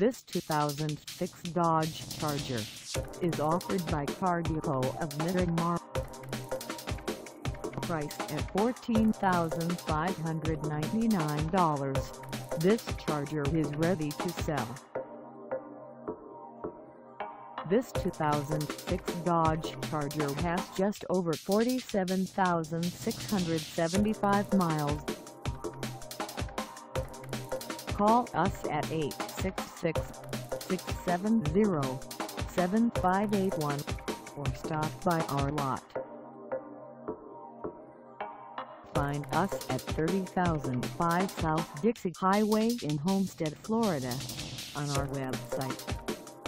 This 2006 Dodge Charger is offered by Car Depot of Miramar. Priced at $14,599, this Charger is ready to sell. This 2006 Dodge Charger has just over 47,675 miles. Call us at 866-670-7581 or stop by our lot. Find us at 30005 South Dixie Highway in Homestead, Florida on our website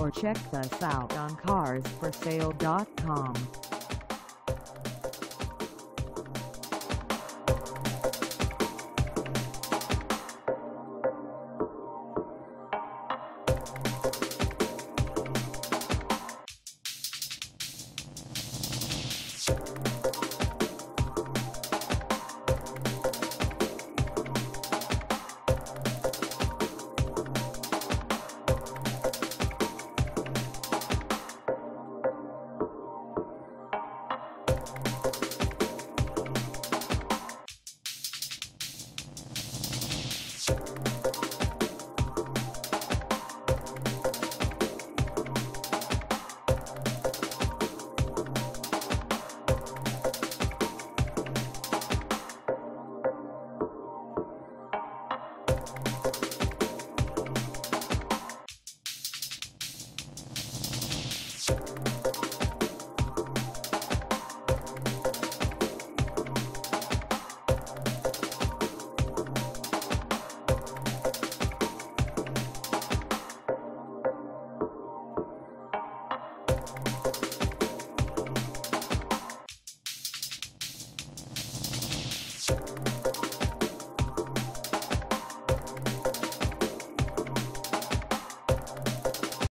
or check us out on carsforsale.com. Thank